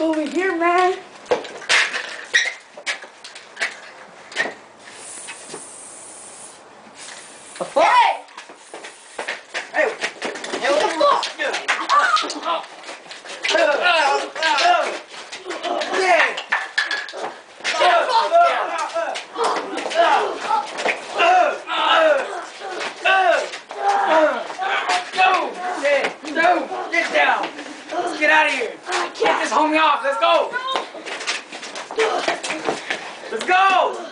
Over here, man. The fuck? Hey! Hey, hey, what the fuck? Yeah. Get out of here. I can't. Get this homie off. Let's go. Let's go.